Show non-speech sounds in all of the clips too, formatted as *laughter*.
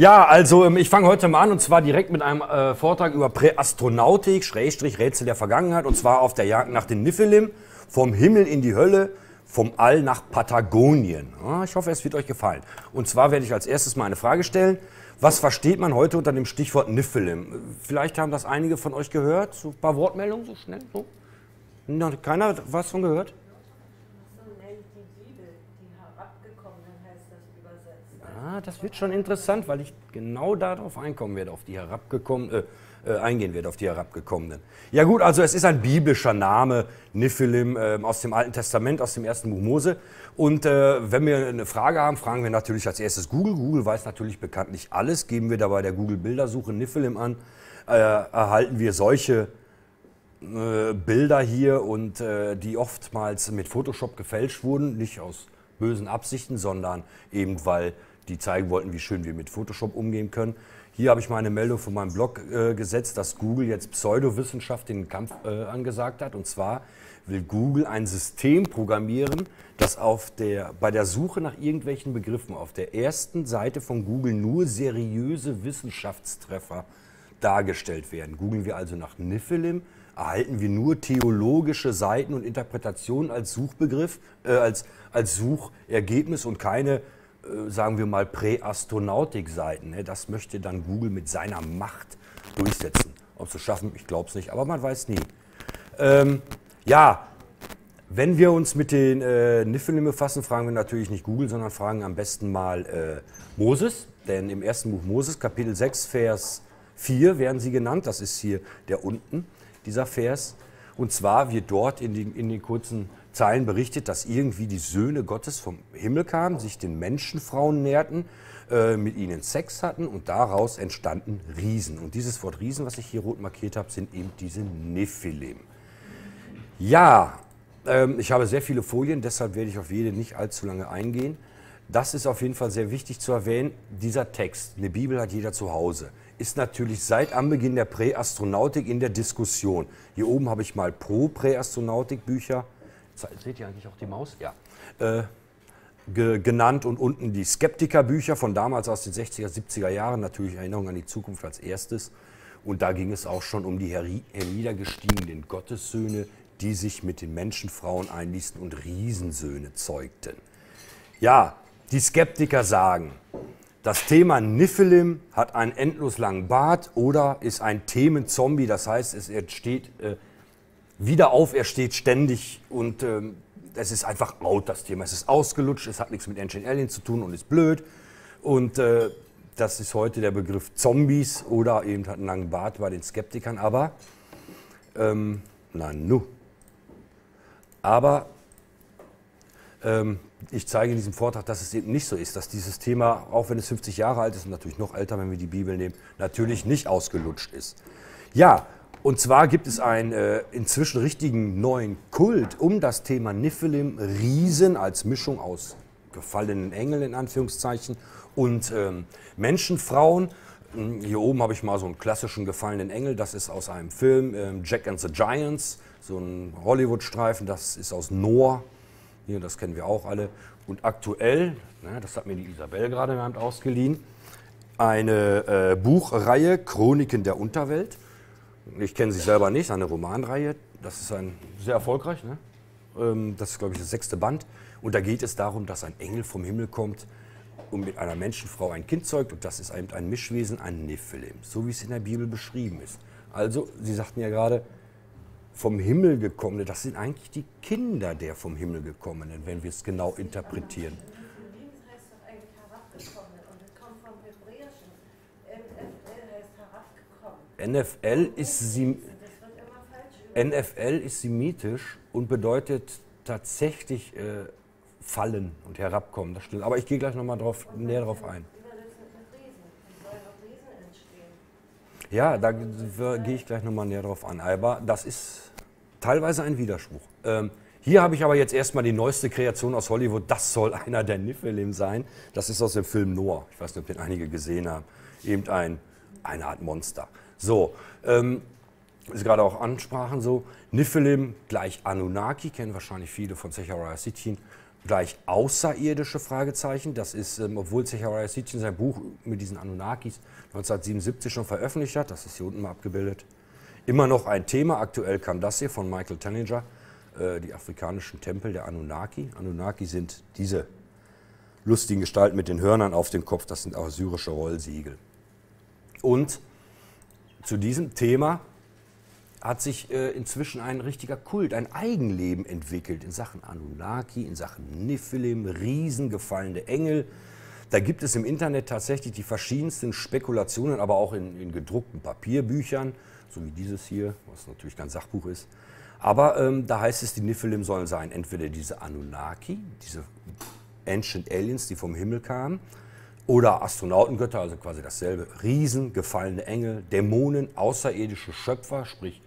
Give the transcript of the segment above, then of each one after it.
Ja, also ähm, ich fange heute mal an und zwar direkt mit einem äh, Vortrag über Präastronautik, Schrägstrich Rätsel der Vergangenheit und zwar auf der Jagd nach den Niffelim, vom Himmel in die Hölle, vom All nach Patagonien. Ja, ich hoffe, es wird euch gefallen. Und zwar werde ich als erstes mal eine Frage stellen. Was versteht man heute unter dem Stichwort Niffelim? Vielleicht haben das einige von euch gehört. So ein paar Wortmeldungen, so schnell. So. Noch keiner was von gehört? Ah, das wird schon interessant, weil ich genau darauf einkommen werde, auf die herabgekommenen, äh, äh, eingehen werde, auf die herabgekommenen. Ja gut, also es ist ein biblischer Name, Nephilim, äh, aus dem Alten Testament, aus dem ersten Buch Mose. Und äh, wenn wir eine Frage haben, fragen wir natürlich als erstes Google. Google weiß natürlich bekanntlich alles. Geben wir dabei der Google-Bildersuche Nephilim an, äh, erhalten wir solche äh, Bilder hier und die oftmals mit Photoshop gefälscht wurden, nicht aus bösen Absichten, sondern eben weil die zeigen wollten, wie schön wir mit Photoshop umgehen können. Hier habe ich mal eine Meldung von meinem Blog äh, gesetzt, dass Google jetzt Pseudowissenschaft den Kampf äh, angesagt hat. Und zwar will Google ein System programmieren, das auf der, bei der Suche nach irgendwelchen Begriffen auf der ersten Seite von Google nur seriöse Wissenschaftstreffer dargestellt werden. Googeln wir also nach Niffelim, erhalten wir nur theologische Seiten und Interpretationen als Suchbegriff, äh, als, als Suchergebnis und keine sagen wir mal, Präastronautik-Seiten. Ne? Das möchte dann Google mit seiner Macht durchsetzen. Ob sie schaffen, ich glaube es nicht, aber man weiß nie. Ähm, ja, wenn wir uns mit den äh, Niffelim befassen, fragen wir natürlich nicht Google, sondern fragen am besten mal äh, Moses. Denn im ersten Buch Moses, Kapitel 6, Vers 4 werden sie genannt. Das ist hier der unten, dieser Vers. Und zwar wird dort in, die, in den kurzen Zeilen berichtet, dass irgendwie die Söhne Gottes vom Himmel kamen, sich den Menschenfrauen näherten, äh, mit ihnen Sex hatten und daraus entstanden Riesen. Und dieses Wort Riesen, was ich hier rot markiert habe, sind eben diese Nephilim. Ja, ähm, ich habe sehr viele Folien, deshalb werde ich auf jede nicht allzu lange eingehen. Das ist auf jeden Fall sehr wichtig zu erwähnen. Dieser Text, eine Bibel hat jeder zu Hause, ist natürlich seit Anbeginn der Präastronautik in der Diskussion. Hier oben habe ich mal Pro-Präastronautik-Bücher seht ihr eigentlich auch die Maus? Ja. Äh, ge genannt und unten die Skeptikerbücher von damals aus den 60er, 70er Jahren, natürlich Erinnerung an die Zukunft als erstes. Und da ging es auch schon um die herniedergestiegenen Gottessöhne, die sich mit den Menschenfrauen einließen und Riesensöhne zeugten. Ja, die Skeptiker sagen, das Thema Niffelim hat einen endlos langen Bart oder ist ein Themenzombie, das heißt, es entsteht äh, wieder auf, er steht ständig und ähm, es ist einfach out, das Thema. Es ist ausgelutscht, es hat nichts mit Ancient Aliens zu tun und ist blöd. Und äh, das ist heute der Begriff Zombies oder eben hat einen langen Bart bei den Skeptikern. Aber, ähm, na nu. Aber ähm, ich zeige in diesem Vortrag, dass es eben nicht so ist, dass dieses Thema, auch wenn es 50 Jahre alt ist und natürlich noch älter, wenn wir die Bibel nehmen, natürlich nicht ausgelutscht ist. Ja, und zwar gibt es einen äh, inzwischen richtigen neuen Kult um das Thema Niffelim, Riesen als Mischung aus gefallenen Engeln in Anführungszeichen und ähm, Menschenfrauen. Hm, hier oben habe ich mal so einen klassischen gefallenen Engel, das ist aus einem Film, ähm, Jack and the Giants, so ein Hollywood-Streifen, das ist aus Noah, hier, das kennen wir auch alle. Und aktuell, ne, das hat mir die Isabel gerade in ausgeliehen, eine äh, Buchreihe Chroniken der Unterwelt. Ich kenne sie selber nicht, eine Romanreihe. Das ist ein, sehr erfolgreich. Ne? Ähm, das ist, glaube ich, das sechste Band. Und da geht es darum, dass ein Engel vom Himmel kommt und mit einer Menschenfrau ein Kind zeugt. Und das ist ein, ein Mischwesen, ein Nephilim, so wie es in der Bibel beschrieben ist. Also, Sie sagten ja gerade, vom Himmel gekommene, das sind eigentlich die Kinder der vom Himmel gekommenen, wenn wir es genau interpretieren. NFL ist, NFL ist semitisch und bedeutet tatsächlich äh, fallen und herabkommen. Das stimmt. Aber ich gehe gleich nochmal drauf, näher darauf ein. Ja, da gehe ich gleich nochmal näher drauf an. Aber das ist teilweise ein Widerspruch. Ähm, hier habe ich aber jetzt erstmal die neueste Kreation aus Hollywood. Das soll einer der Niffelim sein. Das ist aus dem Film Noah. Ich weiß nicht, ob den einige gesehen haben. Eben ein, eine Art Monster. So, ähm, Sie gerade auch ansprachen, so Niffelim gleich Anunnaki, kennen wahrscheinlich viele von Zechariah Sitchin. gleich außerirdische Fragezeichen. Das ist, ähm, obwohl Zechariah Sitchin sein Buch mit diesen Anunnakis 1977 schon veröffentlicht hat, das ist hier unten mal abgebildet, immer noch ein Thema. Aktuell kam das hier von Michael Tanninger, äh, die afrikanischen Tempel der Anunnaki. Anunnaki sind diese lustigen Gestalten mit den Hörnern auf dem Kopf, das sind auch syrische Rollsiegel. Und zu diesem Thema hat sich äh, inzwischen ein richtiger Kult, ein Eigenleben entwickelt in Sachen Anunnaki, in Sachen Nephilim, riesengefallene Engel. Da gibt es im Internet tatsächlich die verschiedensten Spekulationen, aber auch in, in gedruckten Papierbüchern, so wie dieses hier, was natürlich kein Sachbuch ist. Aber ähm, da heißt es, die Nephilim sollen sein entweder diese Anunnaki, diese Ancient Aliens, die vom Himmel kamen, oder Astronautengötter, also quasi dasselbe, Riesen, gefallene Engel, Dämonen, außerirdische Schöpfer, sprich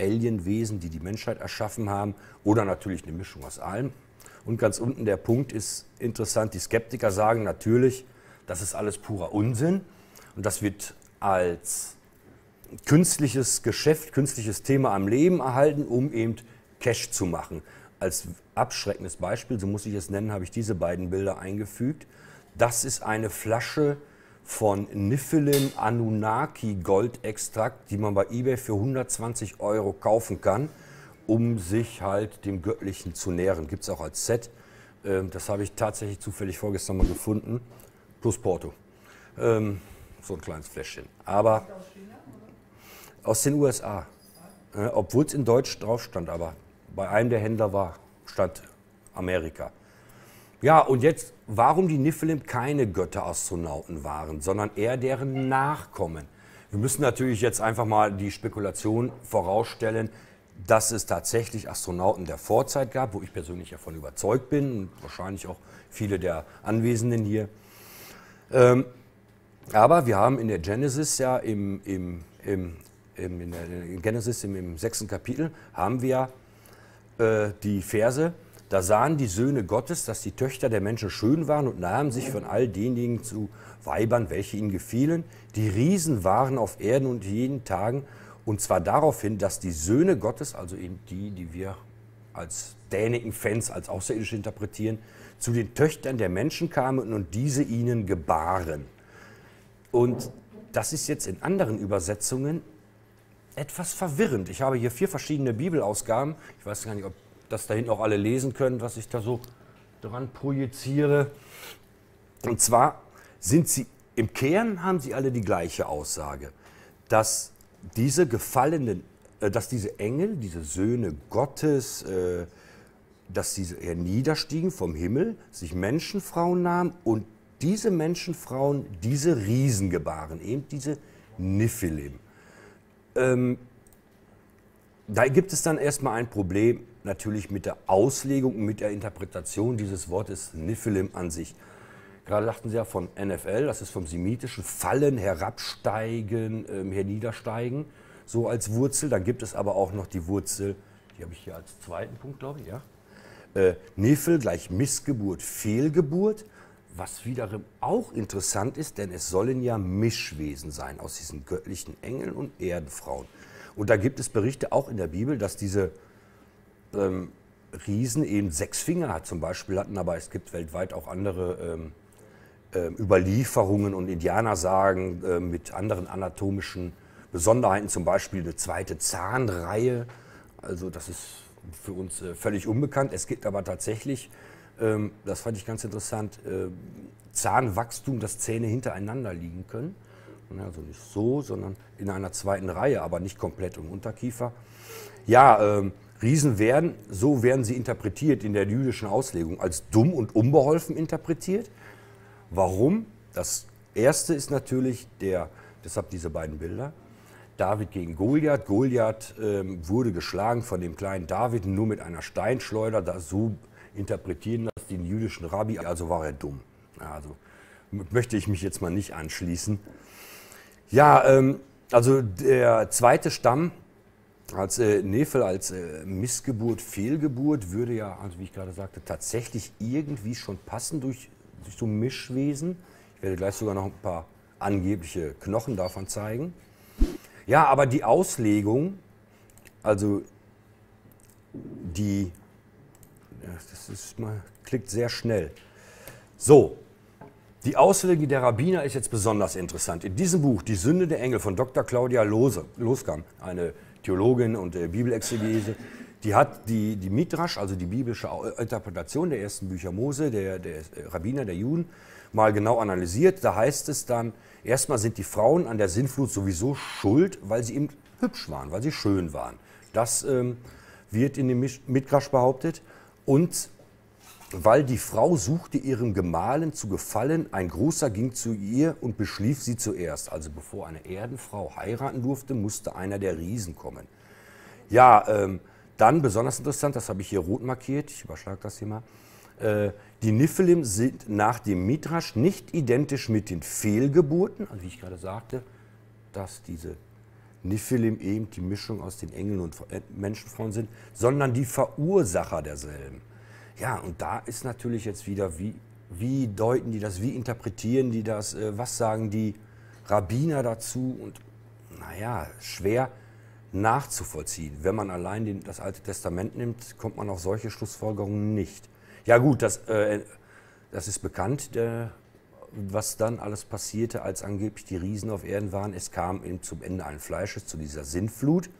Alienwesen, die die Menschheit erschaffen haben, oder natürlich eine Mischung aus allem. Und ganz unten der Punkt ist interessant, die Skeptiker sagen natürlich, das ist alles purer Unsinn und das wird als künstliches Geschäft, künstliches Thema am Leben erhalten, um eben Cash zu machen. Als abschreckendes Beispiel, so muss ich es nennen, habe ich diese beiden Bilder eingefügt. Das ist eine Flasche von Niffelin Anunnaki Goldextrakt, die man bei eBay für 120 Euro kaufen kann, um sich halt dem Göttlichen zu nähren. Gibt es auch als Set. Ähm, das habe ich tatsächlich zufällig vorgestern mal gefunden. Plus Porto. Ähm, so ein kleines Fläschchen. Aber aus den USA. Äh, Obwohl es in Deutsch drauf stand, aber bei einem der Händler war, stand Amerika. Ja, und jetzt, warum die Niffelim keine Götterastronauten waren, sondern eher deren Nachkommen. Wir müssen natürlich jetzt einfach mal die Spekulation vorausstellen, dass es tatsächlich Astronauten der Vorzeit gab, wo ich persönlich davon überzeugt bin und wahrscheinlich auch viele der Anwesenden hier. Ähm, aber wir haben in der Genesis ja im, im, im, im in der Genesis im, im sechsten Kapitel haben wir äh, die Verse, da sahen die Söhne Gottes, dass die Töchter der Menschen schön waren und nahmen sich von all denjenigen zu Weibern, welche ihnen gefielen. Die Riesen waren auf Erden und jeden Tagen, und zwar darauf hin, dass die Söhne Gottes, also eben die, die wir als Däniken-Fans als außerirdisch interpretieren, zu den Töchtern der Menschen kamen und diese ihnen gebaren. Und das ist jetzt in anderen Übersetzungen etwas verwirrend. Ich habe hier vier verschiedene Bibelausgaben. Ich weiß gar nicht, ob das da hinten auch alle lesen können, was ich da so dran projiziere. Und zwar sind sie, im Kern haben sie alle die gleiche Aussage, dass diese gefallenen, äh, dass diese Engel, diese Söhne Gottes, äh, dass diese herniederstiegen vom Himmel, sich Menschenfrauen nahmen und diese Menschenfrauen diese Riesen gebaren, eben diese Niphilim. Ähm, da gibt es dann erstmal ein Problem natürlich mit der Auslegung und mit der Interpretation dieses Wortes Niphilim an sich. Gerade dachten Sie ja von NFL, das ist vom semitischen Fallen, herabsteigen, ähm, herniedersteigen, so als Wurzel. Dann gibt es aber auch noch die Wurzel, die habe ich hier als zweiten Punkt, glaube ich, ja. Äh, Nephil gleich Missgeburt, Fehlgeburt, was wiederum auch interessant ist, denn es sollen ja Mischwesen sein aus diesen göttlichen Engeln und Erdenfrauen. Und da gibt es Berichte auch in der Bibel, dass diese ähm, Riesen eben sechs Finger hat zum Beispiel hatten, aber es gibt weltweit auch andere ähm, äh, Überlieferungen und Indianersagen äh, mit anderen anatomischen Besonderheiten, zum Beispiel eine zweite Zahnreihe. Also das ist für uns äh, völlig unbekannt. Es gibt aber tatsächlich, ähm, das fand ich ganz interessant, äh, Zahnwachstum, dass Zähne hintereinander liegen können. Also nicht so, sondern in einer zweiten Reihe, aber nicht komplett im Unterkiefer. Ja, ähm, Riesen werden, so werden sie interpretiert in der jüdischen Auslegung, als dumm und unbeholfen interpretiert. Warum? Das erste ist natürlich der, deshalb diese beiden Bilder, David gegen Goliath. Goliath ähm, wurde geschlagen von dem kleinen David nur mit einer Steinschleuder. Das so interpretieren das den jüdischen Rabbi, also war er dumm. Also möchte ich mich jetzt mal nicht anschließen. Ja, ähm, also der zweite Stamm als äh, Nefel, als äh, Missgeburt, Fehlgeburt würde ja, also wie ich gerade sagte, tatsächlich irgendwie schon passen durch, durch so Mischwesen. Ich werde gleich sogar noch ein paar angebliche Knochen davon zeigen. Ja, aber die Auslegung, also die, das ist mal klickt sehr schnell. So, die Auslegung der Rabbiner ist jetzt besonders interessant. In diesem Buch, Die Sünde der Engel von Dr. Claudia Lose, Loskam, eine Theologin und äh, Bibelexegese, die hat die, die Midrash, also die biblische Interpretation der ersten Bücher Mose, der, der Rabbiner, der Juden, mal genau analysiert. Da heißt es dann, erstmal sind die Frauen an der Sintflut sowieso schuld, weil sie eben hübsch waren, weil sie schön waren. Das ähm, wird in dem Midrash behauptet. Und weil die Frau suchte ihrem Gemahlen zu gefallen, ein Großer ging zu ihr und beschlief sie zuerst. Also bevor eine Erdenfrau heiraten durfte, musste einer der Riesen kommen. Ja, ähm, dann besonders interessant, das habe ich hier rot markiert, ich überschlage das hier mal. Äh, die Niphelim sind nach dem Midrash nicht identisch mit den Fehlgeburten, also wie ich gerade sagte, dass diese Niphelim eben die Mischung aus den Engeln und äh, Menschenfrauen sind, sondern die Verursacher derselben. Ja, und da ist natürlich jetzt wieder, wie, wie deuten die das, wie interpretieren die das, äh, was sagen die Rabbiner dazu und naja, schwer nachzuvollziehen. Wenn man allein den, das Alte Testament nimmt, kommt man auf solche Schlussfolgerungen nicht. Ja gut, das, äh, das ist bekannt, äh, was dann alles passierte, als angeblich die Riesen auf Erden waren. Es kam eben zum Ende allen Fleisches, zu dieser Sintflut.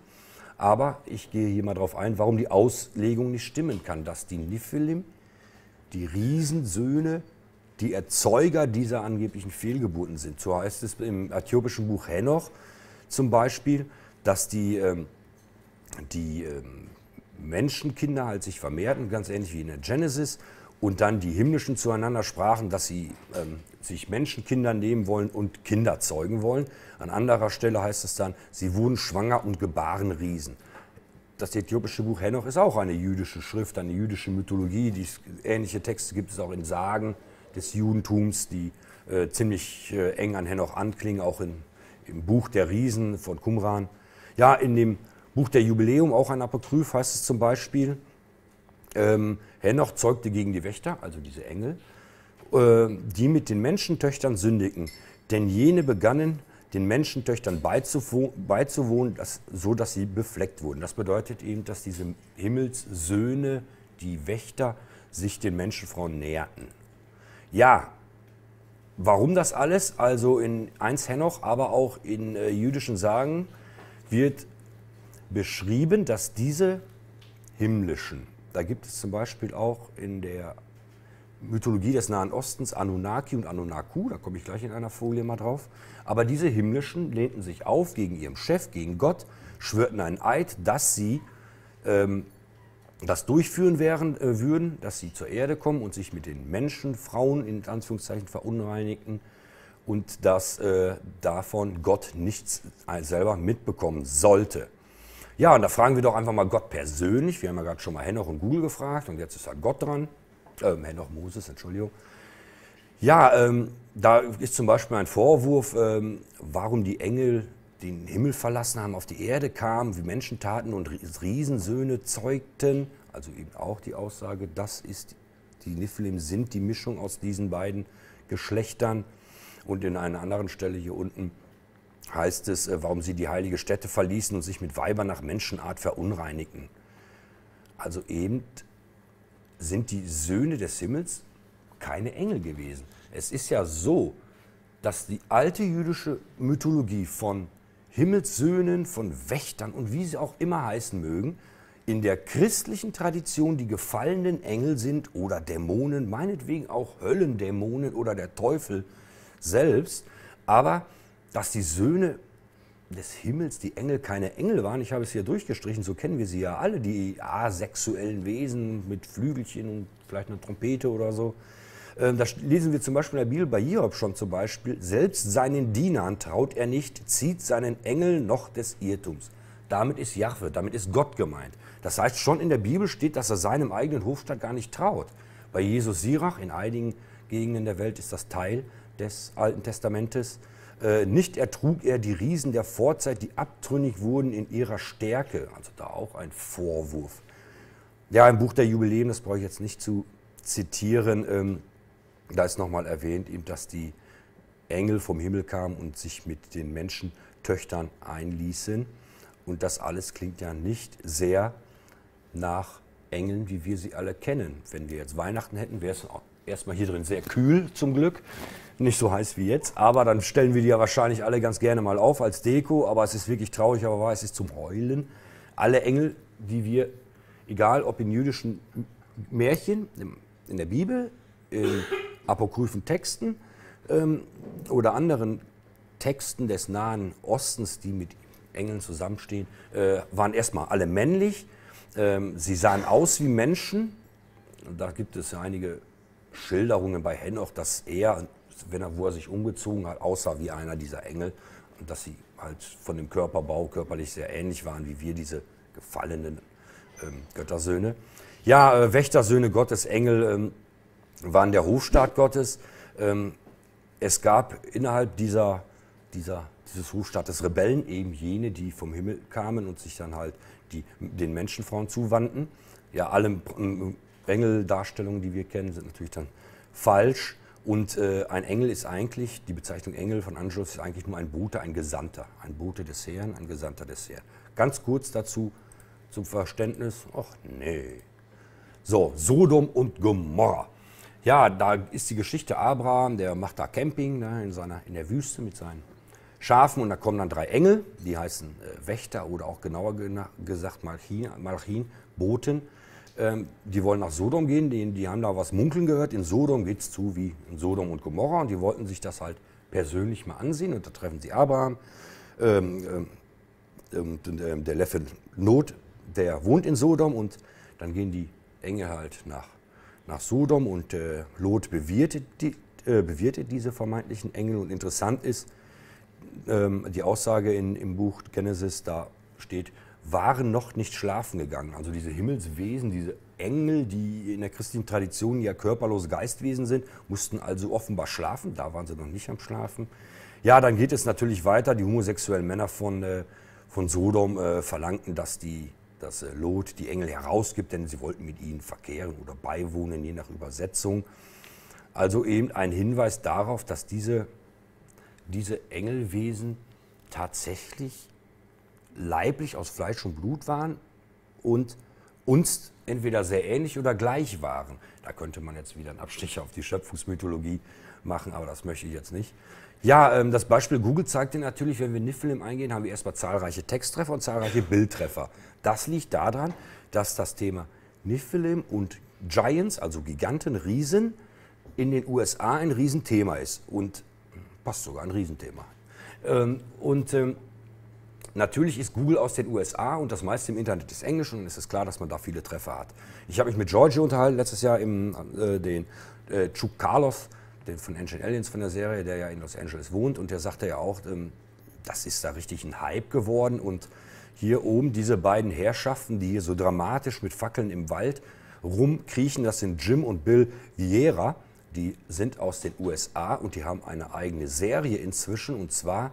Aber ich gehe hier mal darauf ein, warum die Auslegung nicht stimmen kann, dass die Niphilim, die Riesensöhne, die Erzeuger dieser angeblichen Fehlgeburten sind. So heißt es im äthiopischen Buch Henoch zum Beispiel, dass die, ähm, die ähm, Menschenkinder halt sich vermehrten, ganz ähnlich wie in der Genesis, und dann die Himmlischen zueinander sprachen, dass sie ähm, sich Menschenkinder nehmen wollen und Kinder zeugen wollen. An anderer Stelle heißt es dann, sie wurden schwanger und gebaren Riesen. Das äthiopische Buch Henoch ist auch eine jüdische Schrift, eine jüdische Mythologie. Dies, ähnliche Texte gibt es auch in Sagen des Judentums, die äh, ziemlich äh, eng an Henoch anklingen, auch in, im Buch der Riesen von Qumran. Ja, in dem Buch der Jubiläum, auch ein Apokryph, heißt es zum Beispiel, ähm, Henoch zeugte gegen die Wächter, also diese Engel, äh, die mit den Menschentöchtern sündigten. Denn jene begannen, den Menschentöchtern beizuwohnen, beizuwohnen das, so dass sie befleckt wurden. Das bedeutet eben, dass diese Himmelssöhne, die Wächter, sich den Menschenfrauen näherten. Ja, warum das alles? Also in 1 Henoch, aber auch in äh, jüdischen Sagen wird beschrieben, dass diese himmlischen, da gibt es zum Beispiel auch in der Mythologie des Nahen Ostens Anunnaki und Anunnaku, da komme ich gleich in einer Folie mal drauf, aber diese himmlischen lehnten sich auf gegen ihren Chef, gegen Gott, schwörten einen Eid, dass sie ähm, das durchführen wären, äh, würden, dass sie zur Erde kommen und sich mit den Menschen, Frauen in Anführungszeichen verunreinigten und dass äh, davon Gott nichts selber mitbekommen sollte. Ja, und da fragen wir doch einfach mal Gott persönlich. Wir haben ja gerade schon mal Henoch und Google gefragt und jetzt ist da Gott dran. Ähm, Henoch Moses, Entschuldigung. Ja, ähm, da ist zum Beispiel ein Vorwurf, ähm, warum die Engel den Himmel verlassen haben, auf die Erde kamen, wie Menschen taten und Riesensöhne zeugten. Also eben auch die Aussage, das ist, die Niphilim sind die Mischung aus diesen beiden Geschlechtern. Und in einer anderen Stelle hier unten heißt es, äh, warum sie die heilige Stätte verließen und sich mit Weibern nach Menschenart verunreinigten. Also eben sind die Söhne des Himmels keine Engel gewesen. Es ist ja so, dass die alte jüdische Mythologie von Himmelssöhnen, von Wächtern und wie sie auch immer heißen mögen, in der christlichen Tradition die gefallenen Engel sind oder Dämonen, meinetwegen auch Höllendämonen oder der Teufel selbst, aber dass die Söhne des Himmels, die Engel, keine Engel waren. Ich habe es hier durchgestrichen, so kennen wir sie ja alle, die asexuellen Wesen mit Flügelchen und vielleicht einer Trompete oder so. Ähm, da lesen wir zum Beispiel in der Bibel bei Hiob schon zum Beispiel, selbst seinen Dienern traut er nicht, zieht seinen Engel noch des Irrtums. Damit ist Jahwe, damit ist Gott gemeint. Das heißt, schon in der Bibel steht, dass er seinem eigenen Hofstaat gar nicht traut. Bei Jesus Sirach, in einigen Gegenden der Welt ist das Teil des Alten Testamentes, nicht ertrug er die Riesen der Vorzeit, die abtrünnig wurden in ihrer Stärke. Also da auch ein Vorwurf. Ja, im Buch der Jubiläen, das brauche ich jetzt nicht zu zitieren, ähm, da ist nochmal erwähnt, dass die Engel vom Himmel kamen und sich mit den Menschentöchtern einließen. Und das alles klingt ja nicht sehr nach Engeln, wie wir sie alle kennen. Wenn wir jetzt Weihnachten hätten, wäre es erstmal hier drin sehr kühl zum Glück. Nicht so heiß wie jetzt, aber dann stellen wir die ja wahrscheinlich alle ganz gerne mal auf als Deko. Aber es ist wirklich traurig, aber es ist zum Heulen. Alle Engel, die wir, egal ob in jüdischen Märchen, in der Bibel, in *coughs* apokryphen Texten ähm, oder anderen Texten des Nahen Ostens, die mit Engeln zusammenstehen, äh, waren erstmal alle männlich. Ähm, sie sahen aus wie Menschen. Da gibt es ja einige Schilderungen bei Henoch, dass er, wenn er, wo er sich umgezogen hat, aussah wie einer dieser Engel und dass sie halt von dem Körperbau körperlich sehr ähnlich waren wie wir, diese gefallenen ähm, Göttersöhne. Ja, äh, Wächtersöhne Gottes, Engel ähm, waren der Hofstaat Gottes. Ähm, es gab innerhalb dieser, dieser, dieses Hofstaates Rebellen, eben jene, die vom Himmel kamen und sich dann halt die, den Menschenfrauen zuwandten. Ja, alle Engeldarstellungen, die wir kennen, sind natürlich dann falsch. Und äh, ein Engel ist eigentlich, die Bezeichnung Engel von Angelus ist eigentlich nur ein Bote, ein Gesandter. Ein Bote des Herrn, ein Gesandter des Herrn. Ganz kurz dazu zum Verständnis. Ach nee. So, Sodom und Gomorra. Ja, da ist die Geschichte Abraham, der macht da Camping ne, in, seiner, in der Wüste mit seinen Schafen und da kommen dann drei Engel, die heißen äh, Wächter oder auch genauer gesagt Malchin, Malchin Boten. Ähm, die wollen nach Sodom gehen, die, die haben da was munkeln gehört. In Sodom geht es zu wie in Sodom und Gomorra und die wollten sich das halt persönlich mal ansehen und da treffen sie Abraham. Ähm, ähm, ähm der Leffe Not, der wohnt in Sodom und dann gehen die Engel halt nach nach Sodom und äh, Lot bewirtet, die, äh, bewirtet diese vermeintlichen Engel. Und interessant ist ähm, die Aussage in, im Buch Genesis, da steht, waren noch nicht schlafen gegangen. Also diese Himmelswesen, diese Engel, die in der christlichen Tradition ja körperlose Geistwesen sind, mussten also offenbar schlafen. Da waren sie noch nicht am Schlafen. Ja, dann geht es natürlich weiter. Die homosexuellen Männer von, äh, von Sodom äh, verlangten, dass die dass äh, Lot die Engel herausgibt, denn sie wollten mit ihnen verkehren oder beiwohnen, je nach Übersetzung. Also eben ein Hinweis darauf, dass diese, diese Engelwesen tatsächlich leiblich aus Fleisch und Blut waren und uns entweder sehr ähnlich oder gleich waren. Da könnte man jetzt wieder einen Abstich auf die Schöpfungsmythologie machen, aber das möchte ich jetzt nicht. Ja, ähm, das Beispiel Google zeigt dir natürlich, wenn wir Niflheim eingehen, haben wir erstmal zahlreiche Texttreffer und zahlreiche Bildtreffer. Das liegt daran, dass das Thema Nephilim und Giants, also Giganten, Riesen, in den USA ein Riesenthema ist und passt sogar ein Riesenthema. Ähm, und ähm, natürlich ist Google aus den USA und das meiste im Internet ist Englisch und es ist klar, dass man da viele Treffer hat. Ich habe mich mit Georgie unterhalten letztes Jahr im äh, den äh, Chuck Carlos, den von Ancient Aliens von der Serie, der ja in Los Angeles wohnt und der sagte ja auch, ähm, das ist da richtig ein Hype geworden und hier oben diese beiden Herrschaften, die hier so dramatisch mit Fackeln im Wald rumkriechen, das sind Jim und Bill Vieira. Die sind aus den USA und die haben eine eigene Serie inzwischen und zwar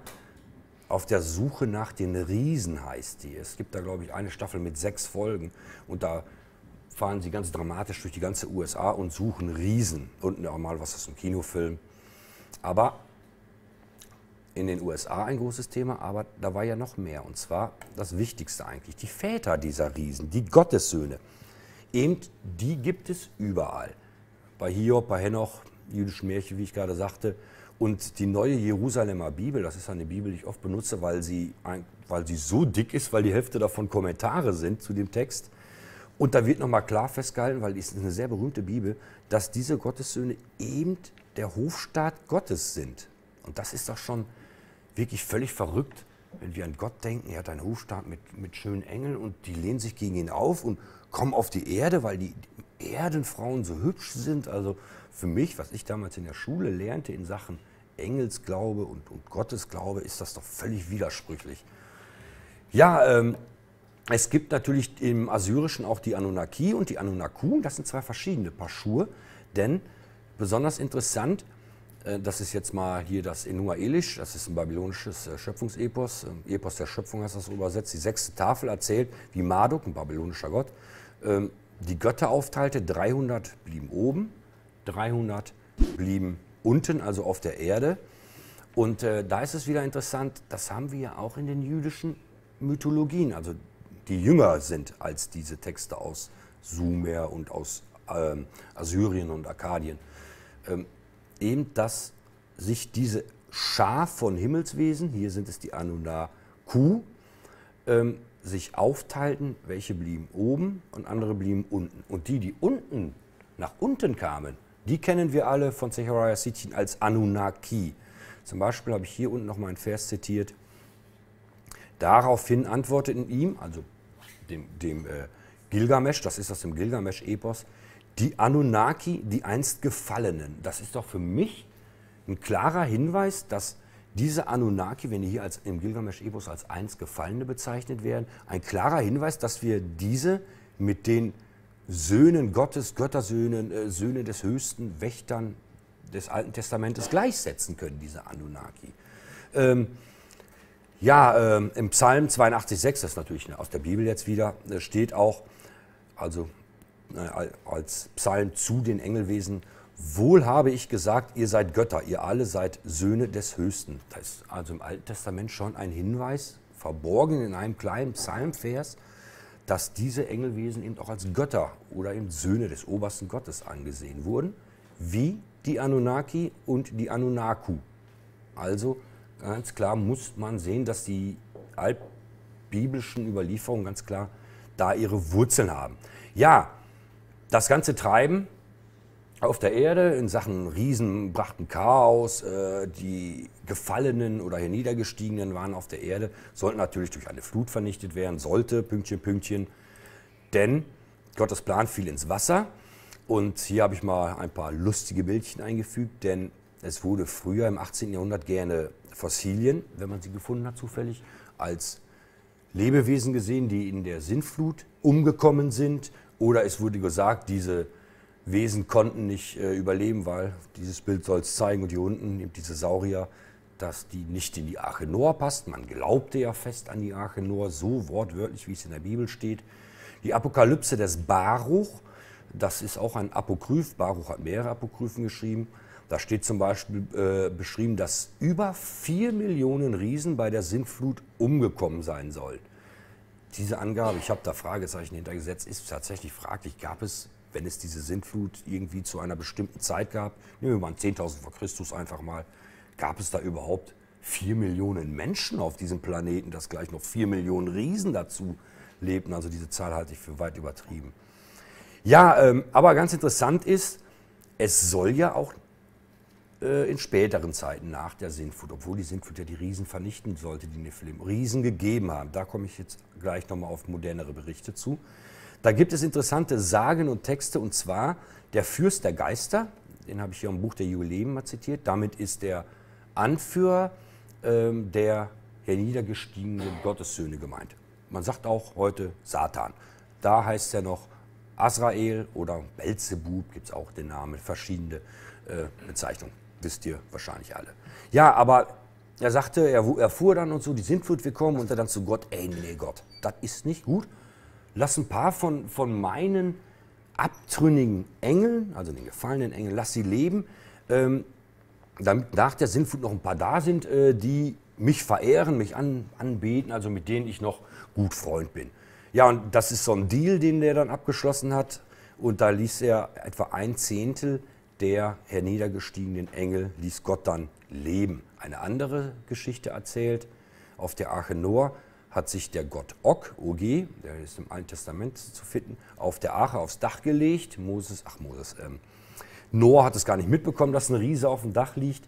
auf der Suche nach den Riesen heißt die. Es gibt da, glaube ich, eine Staffel mit sechs Folgen und da fahren sie ganz dramatisch durch die ganze USA und suchen Riesen. Und auch mal was aus dem Kinofilm. Aber in den USA ein großes Thema, aber da war ja noch mehr. Und zwar das Wichtigste eigentlich, die Väter dieser Riesen, die Gottessöhne. Eben die gibt es überall. Bei Hiob, bei Henoch, jüdischen Märchen, wie ich gerade sagte. Und die neue Jerusalemer Bibel, das ist eine Bibel, die ich oft benutze, weil sie, weil sie so dick ist, weil die Hälfte davon Kommentare sind zu dem Text. Und da wird nochmal klar festgehalten, weil es ist eine sehr berühmte Bibel, dass diese Gottessöhne eben der Hofstaat Gottes sind. Und das ist doch schon wirklich völlig verrückt, wenn wir an Gott denken. Er hat einen Hofstaat mit, mit schönen Engeln und die lehnen sich gegen ihn auf und kommen auf die Erde, weil die Erdenfrauen so hübsch sind. Also für mich, was ich damals in der Schule lernte in Sachen Engelsglaube und, und Gottesglaube, ist das doch völlig widersprüchlich. Ja, ähm, es gibt natürlich im Assyrischen auch die Anunnaki und die Anunnaku. Das sind zwei verschiedene Paar Schuhe, denn besonders interessant, äh, das ist jetzt mal hier das Enua Elish, das ist ein babylonisches äh, Schöpfungsepos. Ähm, Epos der Schöpfung heißt das übersetzt. Die sechste Tafel erzählt, wie Marduk, ein babylonischer Gott, ähm, die Götter aufteilte. 300 blieben oben, 300 blieben unten, also auf der Erde. Und äh, da ist es wieder interessant, das haben wir ja auch in den jüdischen Mythologien, also die jünger sind als diese Texte aus Sumer und aus ähm, Assyrien und Arkadien. Ähm, eben, dass sich diese Schar von Himmelswesen, hier sind es die Anunnaku, ähm, sich aufteilten, welche blieben oben und andere blieben unten. Und die, die unten nach unten kamen, die kennen wir alle von Zechariah Sitchin als Anunnaki. Zum Beispiel habe ich hier unten noch mal einen Vers zitiert. Daraufhin antworteten ihm, also dem, dem äh, Gilgamesch, das ist aus dem Gilgamesch-Epos, die Anunnaki, die einst Gefallenen. Das ist doch für mich ein klarer Hinweis, dass diese Anunnaki, wenn die hier als, im Gilgamesch-Epos als einst Gefallene bezeichnet werden, ein klarer Hinweis, dass wir diese mit den Söhnen Gottes, Göttersöhnen, äh, Söhne des Höchsten, Wächtern des Alten Testamentes gleichsetzen können, diese Anunnaki. Ähm, ja, ähm, im Psalm 82,6, das ist natürlich aus der Bibel jetzt wieder, äh, steht auch, also äh, als Psalm zu den Engelwesen, Wohl habe ich gesagt, ihr seid Götter, ihr alle seid Söhne des Höchsten. Das ist also im Alten Testament schon ein Hinweis, verborgen in einem kleinen Psalmvers, dass diese Engelwesen eben auch als Götter oder eben Söhne des obersten Gottes angesehen wurden, wie die Anunnaki und die Anunnaku. Also ganz klar muss man sehen, dass die altbiblischen Überlieferungen ganz klar da ihre Wurzeln haben. Ja, das ganze Treiben auf der Erde in Sachen Riesen brachten Chaos. Äh, die Gefallenen oder hier Niedergestiegenen waren auf der Erde, sollten natürlich durch eine Flut vernichtet werden, sollte, Pünktchen, Pünktchen. Denn Gottes Plan fiel ins Wasser. Und hier habe ich mal ein paar lustige Bildchen eingefügt, denn es wurde früher im 18. Jahrhundert gerne Fossilien, wenn man sie gefunden hat zufällig, als Lebewesen gesehen, die in der Sintflut umgekommen sind. Oder es wurde gesagt, diese Wesen konnten nicht äh, überleben, weil dieses Bild soll es zeigen. Und hier unten, diese Saurier, dass die nicht in die Arche Noah passt. Man glaubte ja fest an die Arche Noah, so wortwörtlich, wie es in der Bibel steht. Die Apokalypse des Baruch, das ist auch ein Apokryph. Baruch hat mehrere Apokryphen geschrieben. Da steht zum Beispiel äh, beschrieben, dass über vier Millionen Riesen bei der Sintflut umgekommen sein sollen. Diese Angabe, ich habe da Fragezeichen hintergesetzt, ist tatsächlich fraglich. Gab es wenn es diese Sintflut irgendwie zu einer bestimmten Zeit gab, nehmen wir mal 10.000 vor Christus einfach mal, gab es da überhaupt vier Millionen Menschen auf diesem Planeten, dass gleich noch vier Millionen Riesen dazu lebten. Also diese Zahl halte ich für weit übertrieben. Ja, ähm, aber ganz interessant ist, es soll ja auch äh, in späteren Zeiten nach der Sintflut, obwohl die Sintflut ja die Riesen vernichten sollte, die Nephilim, Riesen gegeben haben. Da komme ich jetzt gleich nochmal auf modernere Berichte zu. Da gibt es interessante Sagen und Texte, und zwar der Fürst der Geister, den habe ich hier im Buch der Jubiläen mal zitiert. Damit ist der Anführer ähm, der herniedergestiegenen Gottessöhne gemeint. Man sagt auch heute Satan. Da heißt er noch Azrael oder Belzebub, gibt es auch den Namen, verschiedene äh, Bezeichnungen. Wisst ihr wahrscheinlich alle. Ja, aber er sagte, er erfuhr dann und so, die Sintflut, wir kommen und er dann zu Gott, ey, nee, Gott, das ist nicht gut lass ein paar von, von meinen abtrünnigen Engeln, also den gefallenen Engeln, lass sie leben, ähm, damit nach der Sintflut noch ein paar da sind, äh, die mich verehren, mich an, anbeten, also mit denen ich noch gut Freund bin. Ja, und das ist so ein Deal, den der dann abgeschlossen hat. Und da ließ er etwa ein Zehntel der herniedergestiegenen Engel, ließ Gott dann leben. Eine andere Geschichte erzählt auf der Arche Noah hat sich der Gott Og, OG, der ist im Alten Testament zu finden, auf der Arche aufs Dach gelegt. Moses, ach Moses, ähm, Noah hat es gar nicht mitbekommen, dass ein Riese auf dem Dach liegt